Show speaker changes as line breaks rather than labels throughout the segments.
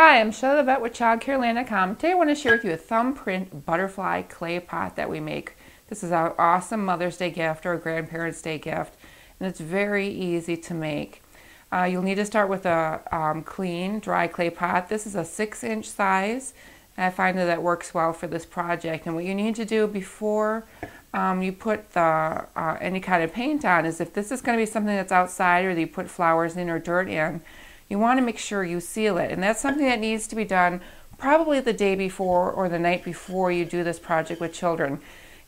Hi, I'm Shelley Vet with ChildCareLand.com. Today I want to share with you a thumbprint butterfly clay pot that we make. This is our awesome Mother's Day gift or a Grandparents' Day gift, and it's very easy to make. Uh, you'll need to start with a um, clean, dry clay pot. This is a six inch size, I find that that works well for this project. And what you need to do before um, you put the uh, any kind of paint on is if this is going to be something that's outside or that you put flowers in or dirt in, you want to make sure you seal it. And that's something that needs to be done probably the day before or the night before you do this project with children.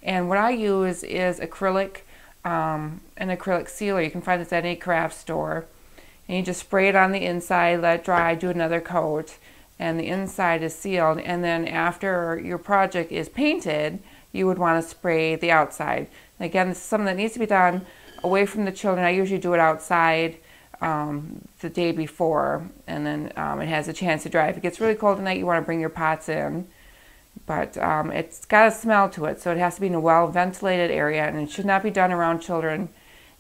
And what I use is acrylic, um, an acrylic sealer. You can find this at any craft store. And you just spray it on the inside, let it dry, do another coat, and the inside is sealed. And then after your project is painted, you would want to spray the outside. And again, this is something that needs to be done away from the children. I usually do it outside um, the day before, and then um, it has a chance to dry. If it gets really cold tonight, you want to bring your pots in. But um, it's got a smell to it, so it has to be in a well ventilated area, and it should not be done around children.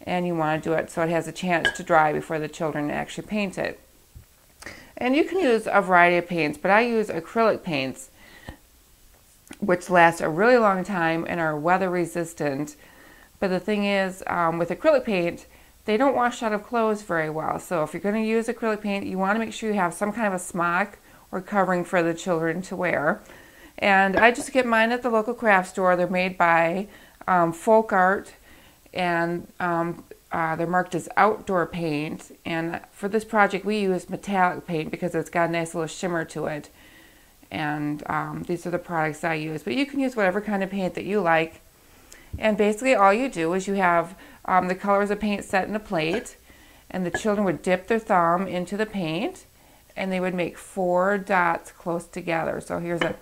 And you want to do it so it has a chance to dry before the children actually paint it. And you can use a variety of paints, but I use acrylic paints, which last a really long time and are weather resistant. But the thing is, um, with acrylic paint, they don't wash out of clothes very well. So if you're going to use acrylic paint, you want to make sure you have some kind of a smock or covering for the children to wear. And I just get mine at the local craft store. They're made by um, Folk Art, and um, uh, they're marked as outdoor paint. And for this project, we use metallic paint because it's got a nice little shimmer to it. And um, these are the products I use. But you can use whatever kind of paint that you like. And basically, all you do is you have um, the colors of paint set in a plate, and the children would dip their thumb into the paint, and they would make four dots close together. So here's a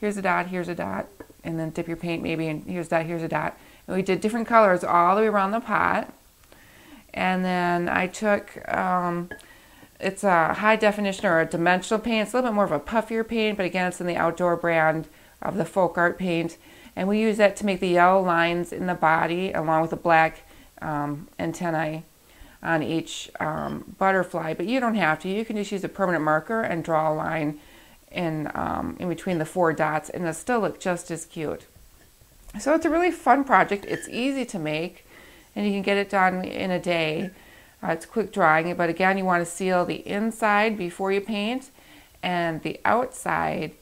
here's a dot, here's a dot, and then dip your paint maybe, and here's a dot, here's a dot. And we did different colors all the way around the pot. And then I took, um, it's a high definition or a dimensional paint. It's a little bit more of a puffier paint, but again, it's in the outdoor brand of the folk art paint. And we use that to make the yellow lines in the body along with the black um, antennae on each um, butterfly, but you don't have to. You can just use a permanent marker and draw a line in, um, in between the four dots and it'll still look just as cute. So it's a really fun project. It's easy to make and you can get it done in a day. Uh, it's quick drying, but again, you want to seal the inside before you paint and the outside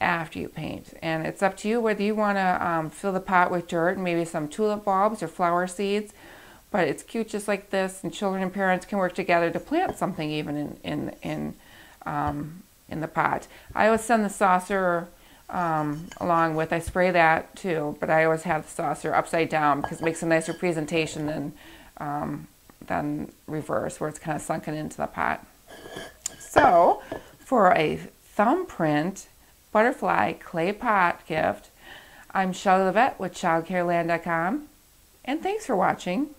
after you paint. And it's up to you whether you want to um, fill the pot with dirt and maybe some tulip bulbs or flower seeds but it's cute just like this, and children and parents can work together to plant something even in in in um, in the pot. I always send the saucer um, along with. I spray that too, but I always have the saucer upside down because it makes a nicer presentation than um, than reverse, where it's kind of sunken into the pot. So, for a thumbprint butterfly clay pot gift, I'm Shelley Vet with ChildCareLand.com, and thanks for watching.